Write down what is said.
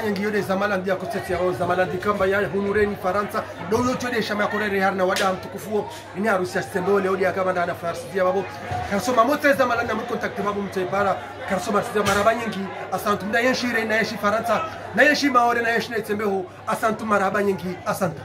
Espagne ngi yode zamalandi akoseti yao. Zamalandi kamba ya hunureni faransa. Dowlo chode shama korere harna wada mtukufuo ini harusi ya stembole odi akaba ndana Faransa dia babo karsoma mote zamalandi mu contact babo mtebara karsoma sida maraba nyingi. Asantu mda yenshire na yeshi faransa. Na yeshi maore na yeshi na tsembeho asantu maraba nyingi. Asanta